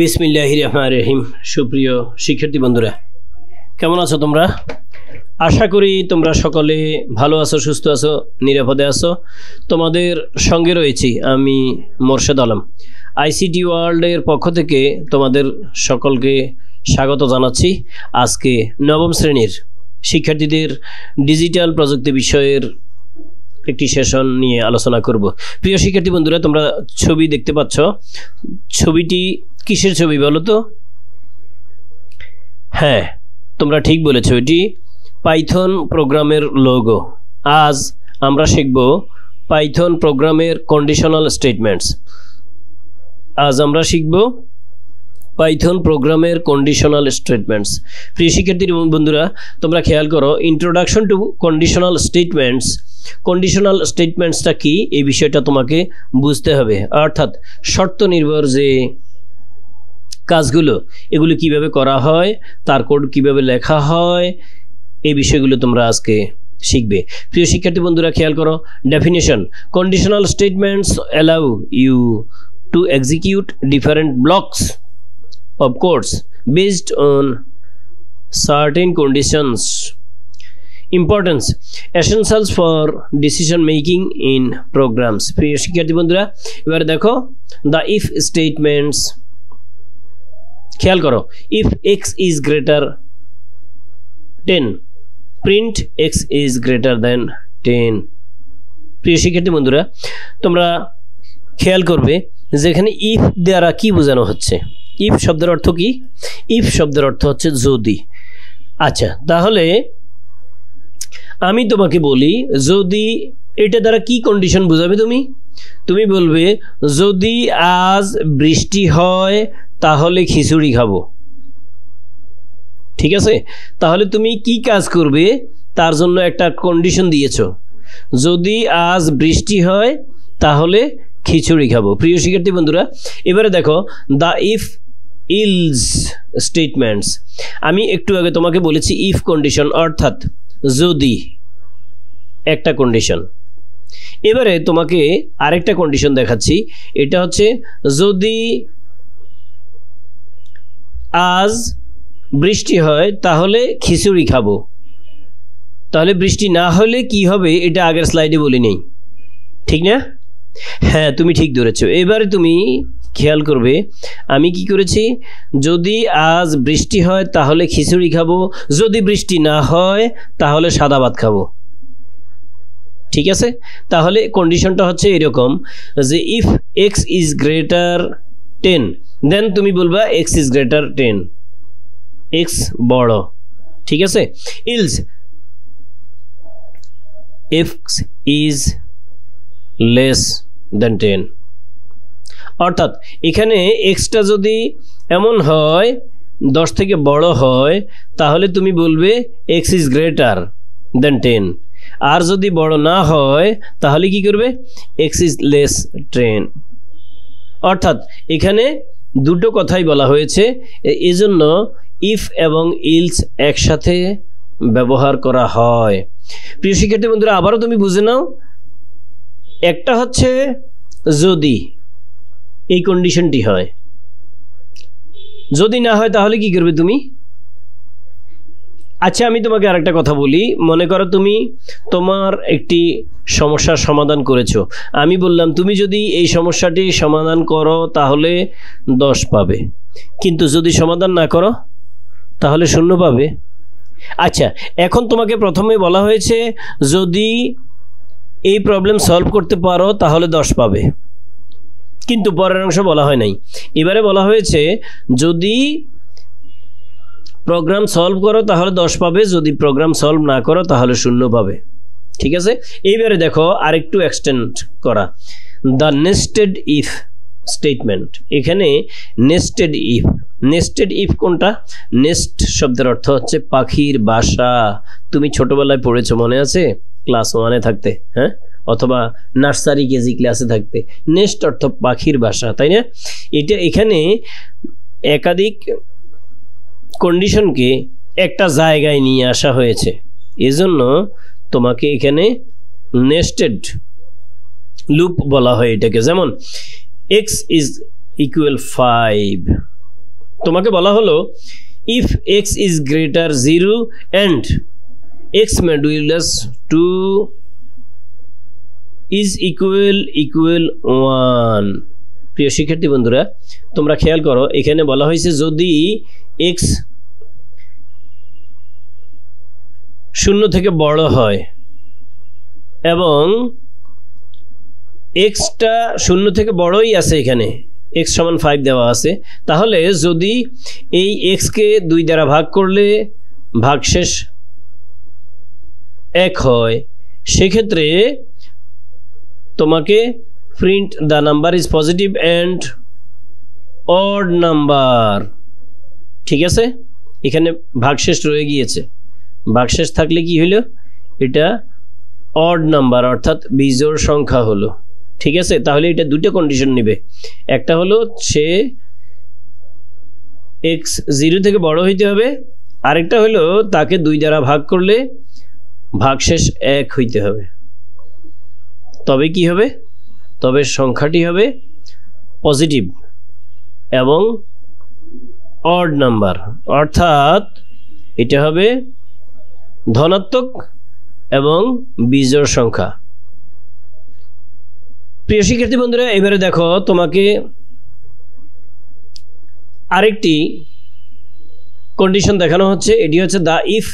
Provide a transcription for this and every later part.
বিসমিল্লাহ রহমান রহিম সুপ্রিয় শিক্ষার্থী বন্ধুরা, কেমন আছো তোমরা? আশা করি তোমরা সকলে ভালো আছো, সুস্থ আছো, নিরাপদে আছো। তোমাদের সঙ্গে রয়েছি আমি মোর্শেদ আলম। আইসিটি ওয়ার্ল্ডের পক্ষ থেকে তোমাদের সকলকে স্বাগত জানাচ্ছি আজকে নবম শ্রেণির শিক্ষার্থীদের ডিজিটাল প্রযুক্তি বিষয়ের একটি সেশন নিয়ে আলোচনা করব। প্রিয় শিক্ষার্থী বন্ধুরা, তোমরা ছবি দেখতে পাচ্ছ। ছবিটি কিসের ছবি বলো তো? হ্যাঁ তোমরা ঠিক বলেছ, এটি পাইথন প্রোগ্রামের লোগো আজ আমরা শিখব পাইথন প্রোগ্রামের কন্ডিশনাল স্টেটমেন্টস আজ আমরা শিখব পাইথন প্রোগ্রামের কন্ডিশনাল স্টেটমেন্টস প্রিয় শিক্ষার্থী বন্ধুরা, তোমরা খেয়াল করো introduction to conditional statements conditional স্টেটমেন্টসটা কি? এই বিষয়টা তোমাকে বুঝতে হবে। অর্থাৎ শর্ত নির্ভর যে কাজগুলো, এগুলো কীভাবে করা হয়, তার কোড কীভাবে লেখা হয়, এই বিষয়গুলো তোমরা আজকে শিখবে। প্রিয় শিক্ষার্থী বন্ধুরা, খেয়াল করো definition conditional statements allow you to execute different blocks of course based on certain conditions. Importance, essentials for decision making in programs প্রিয় শিক্ষার্থী বন্ধুরা, এবারে দেখো দ্য ইফ স্টেটমেন্টস খেয়াল করো if x is greater ten print x is greater then ten প্রিয় শিক্ষার্থী বন্ধুরা, তোমরা খেয়াল করবে, যেখানে ইফ দ্বারা কি বোঝানো হচ্ছে? ইফ শব্দের অর্থ কি? ইফ শব্দের অর্থ হচ্ছে যদি। আচ্ছা তাহলে আমি তোমাকে বলি, যদি এটা দ্বারা কি কন্ডিশন বোঝাবে তুমি? তুমি বলবে, যদি আজ বৃষ্টি হয়, তাহলে খিচুড়ি খাব। ঠিক আছে? তাহলে তুমি কি কাজ করবে? তার জন্য একটা কন্ডিশন দিয়েছ। যদি আজ বৃষ্টি হয়, তাহলে খিচুড়ি খাব। প্রিয় শিক্ষার্থী বন্ধুরা, এবারে দেখো দ্য ইফ ইলস স্টেটমেন্টস আমি একটু আগে তোমাকে বলেছি ইফ কন্ডিশন অর্থাৎ যদি একটা কন্ডিশন এবারে তোমাকে আরেকটা কন্ডিশন দেখাচ্ছি। এটা হচ্ছে যদি আজ বৃষ্টি হয়, তাহলে খিচুড়ি খাব। তাহলে বৃষ্টি না হলে কি হবে, এটা আগের স্লাইডে বলি নেই ঠিক না? হ্যাঁ তুমি ঠিক ধরেছ। এবারে তুমি খেয়াল করবে। আমি কি করেছি? যদি আজ বৃষ্টি হয়, তাহলে খিচুড়ি খাব। যদি বৃষ্টি না হয়, তাহলে সাদা ভাত খাব। ঠিক আছে? তাহলে কন্ডিশনটা হচ্ছে এরকম যে if x is greater ten then তুমি বলবা x is greater ten x বড়। ঠিক আছে? Else x is less then ten অর্থাৎ এখানে এক্সটা যদি এমন হয়, দশ থেকে বড় হয়, তাহলে তুমি বলবে x is greater then ten আর যদি বড় না হয়, তাহলে কি করবে? এক্স ইজ লেস ট্রেন অর্থাৎ এখানে দুটো কথাই বলা হয়েছে। এজন্য ইফ এবং ইলস একসাথে ব্যবহার করা হয়। প্রিয় শিক্ষার্থী বন্ধুরা, আবারও তুমি বুঝে নাও। একটা হচ্ছে যদি। এই কন্ডিশনটি হয়। যদি না হয়, তাহলে কি করবে তুমি? আচ্ছা আমি তোমাকে আরেকটা কথা বলি। মনে করো তুমি তোমার একটি সমস্যার সমাধান করেছ। আমি বললাম, তুমি যদি এই সমস্যাটি সমাধান করো, তাহলে দশ পাবে। কিন্তু যদি সমাধান না করো, তাহলে শূন্য পাবে। আচ্ছা এখন তোমাকে প্রথমে বলা হয়েছে, যদি এই প্রবলেম সলভ করতে পারো, তাহলে দশ পাবে। কিন্তু পরের অংশ বলা হয় নাই। এবারে বলা হয়েছে, যদি প্রোগ্রাম সলভ করো, তাহলে দশ পাবে, যদি প্রোগ্রাম সলভ না করো, তাহলে শূন্য পাবে। ঠিক আছে? এইবারে দেখো আরেকটু এক্সটেন্ড করা। দ্য নেস্টেড ইফ স্টেটমেন্ট এখানে নেস্টেড ইফ নেস্টেড ইফ কোনটা? নেস্ট শব্দের অর্থ হচ্ছে পাখির বাসা। তুমি ছোটবেলায় পড়েছো, মনে আছে? ক্লাস ওয়ানে থাকতে হ্যাঁ? অথবা নার্সারি কেজি ক্লাসে থাকতে। নেস্ট অর্থ পাখির বাসা, তাই না? এটা এখানে একাধিক কন্ডিশনকে একটা জায়গায় নিয়ে আসা হয়েছে। এজন্য তোমাকে এখানে নেস্টেড লুপ বলা হয় এটাকে। যেমন এক্স ইজ ইকুয়াল ফাইভ তোমাকে বলা হলো if x is greater zero and x modulus two is equal equal one প্রিয় শিক্ষার্থী বন্ধুরা, তোমরা খেয়াল করো, এখানে বলা হয়েছে যদি এক্স শূন্য থেকে বড় হয় এবং এক্সটা শূন্য থেকে বড়ই আছে এখানে এক্স সমান ফাইভ দেওয়া আছে, তাহলে যদি এই এক্সকে দুই দ্বারা ভাগ করলে ভাগশেষ এক হয়, সেক্ষেত্রে তোমাকে print the number is positive and odd number ঠিক আছে? এখানে ভাগশেষ রয়ে গিয়েছে। ভাগশেষ থাকলে কি হলো এটা অড নাম্বার অর্থাৎ বিজোড় সংখ্যা হলো। ঠিক আছে? তাহলে এটা দুটো কন্ডিশন নেবে। একটা হলো সে এক্স জিরো থেকে বড় হইতে হবে। আরেকটা হলো তাকে দুই দ্বারা ভাগ করলে ভাগশেষ এক হইতে হবে। তবে কি হবে? তবে সংখ্যাটি হবে পজিটিভ এবং অড নাম্বার অর্থাৎ এটা হবে ধনাত্মক এবং বিজোড় সংখ্যা। প্রিয় শিক্ষার্থী বন্ধুরা, এবারে দেখো তোমাকে আরেকটি কন্ডিশন দেখানো হচ্ছে। এটি হচ্ছে the if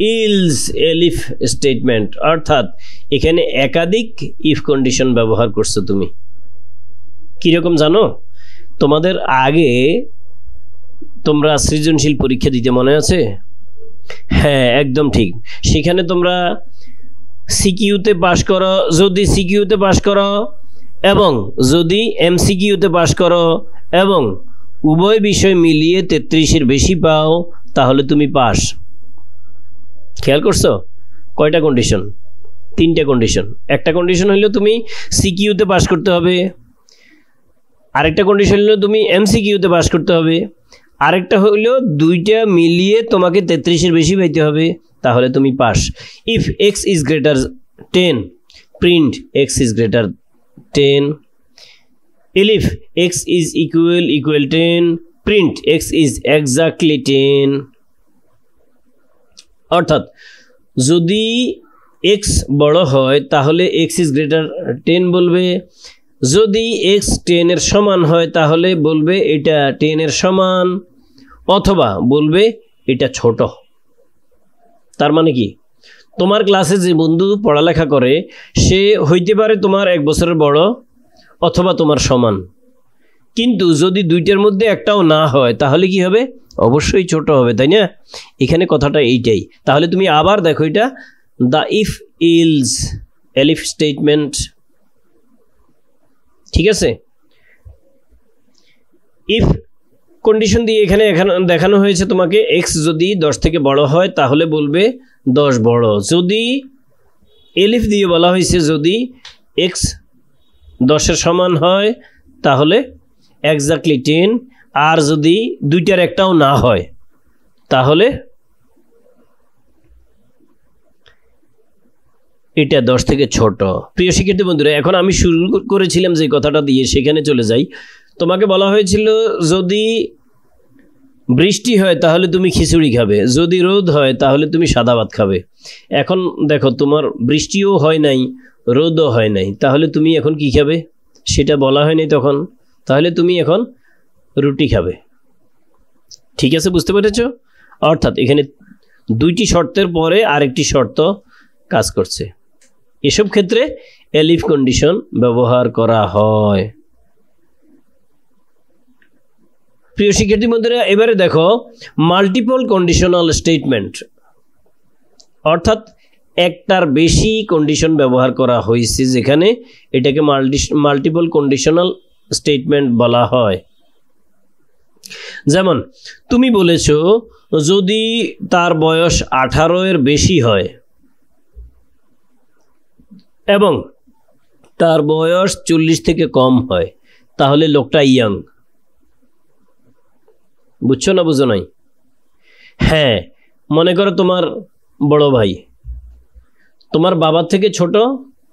else elif statement. অর্থাৎ এখানে একাধিক ইফ কন্ডিশন ব্যবহার করছ তুমি। কীরকম জানো? তোমাদের আগে তোমরা সৃজনশীল পরীক্ষা দিতে মনে আছে? হ্যাঁ একদম ঠিক। সেখানে তোমরা সিকিউতে পাশ করো, যদি সিকিউতে পাশ করো এবং যদি এমসিকিউতে পাশ করো এবং উভয় বিষয় মিলিয়ে তেত্রিশের বেশি পাও, তাহলে তুমি পাস খেয়াল করছ? কয়টা কন্ডিশন তিনটা কন্ডিশন একটা কন্ডিশন হইল তুমি সিকিউতে পাশ করতে হবে। আরেকটা কন্ডিশন হলো তুমি এমসিকিউতে পাশ করতে হবে। আরেকটা হইল দুইটা মিলিয়ে তোমাকে তেত্রিশের বেশি পাইতে হবে, তাহলে তুমি pass. If x is greater ten print x is greater ten elif x is equal equal ten print x is exactly ten অর্থাৎ যদি এক্স বড় হয়, তাহলে এক্স ইজ গ্রেটার টেন বলবে। যদি এক্স টেনের সমান হয়, তাহলে বলবে এটা টেনের সমান, অথবা বলবে এটা ছোট। তার মানে কি? তোমার ক্লাসে যে বন্ধু পড়ালেখা করে, সে হইতে পারে তোমার এক বছরের বড়, অথবা তোমার সমান। কিন্তু যদি দুইটার মধ্যে একটাও না হয়, তাহলে কি হবে? অবশ্যই ছোট হবে, তাই না? এখানে কথাটা এইটাই। তাহলে তুমি আবার দেখো এটা। The if else elif statement ঠিক আছে? ইফ কন্ডিশন দিয়ে এখানে দেখানো হয়েছে তোমাকে এক্স যদি দশ থেকে বড় হয়, তাহলে বলবে দশ বড়। যদি এলিফ দিয়ে বলা হয়েছে, যদি এক্স দশের সমান হয়, তাহলে এক্স্যাক্টলি টেন আর যদি দুইটার একটাও না হয়, তাহলে এটা দশ থেকে ছোট। প্রিয় শিক্ষার্থী বন্ধুরা, এখন আমি শুরু করেছিলাম যে কথাটা দিয়ে সেখানে চলে যাই। তোমাকে বলা হয়েছিল, যদি বৃষ্টি হয় তাহলে তুমি খিচুড়ি খাবে, যদি রোদ হয় তাহলে তুমি সাদা ভাত খাবে। এখন দেখো, তোমার বৃষ্টিও হয় নাই, রোদও হয় নাই, তাহলে তুমি এখন কি খাবে? সেটা বলা হয়নি তখন। তাহলে তুমি এখন রুটি খাবে। ঠিক আছে, বুঝতে পেরেছ? অর্থাৎ এখানে দুইটি শর্তের পরে আরেকটি শর্ত কাজ করছে। এসব ক্ষেত্রে এলিফ কন্ডিশন ব্যবহার করা হয়। প্রিয় শিক্ষার্থী বন্ধুরা, এবারে দেখো মাল্টিপল কন্ডিশনাল স্টেটমেন্ট অর্থাৎ একটার বেশি কন্ডিশন ব্যবহার করা হয়েছে যেখানে এটাকে মাল্টি মাল্টিপল কন্ডিশনাল স্টেটমেন্ট বলা হয়। যেমন, তুমি বলেছ যদি তার বয়স আঠারো এর বেশি হয় এবং তার বয়স চল্লিশ থেকে কম হয়, তাহলে লোকটা ইয়াং। বুঝছ না বুঝো নাই? হ্যাঁ মনে করো তোমার বড় ভাই। তোমার বাবার থেকে ছোট,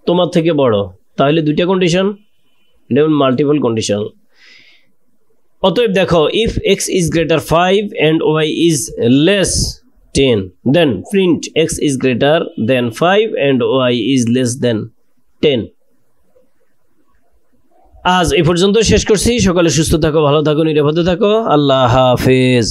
তোমার থেকে বড়। তাহলে দুইটা কন্ডিশন যেমন মাল্টিপল কন্ডিশন অতএব দেখো if x is greater five and y is less ten then print x is greater then five and y is less then ten আজ এই পর্যন্ত শেষ করছি। সকালে সুস্থ থাকো, ভালো থাকো, নিরাপদে থাকো। আল্লাহ হাফেজ।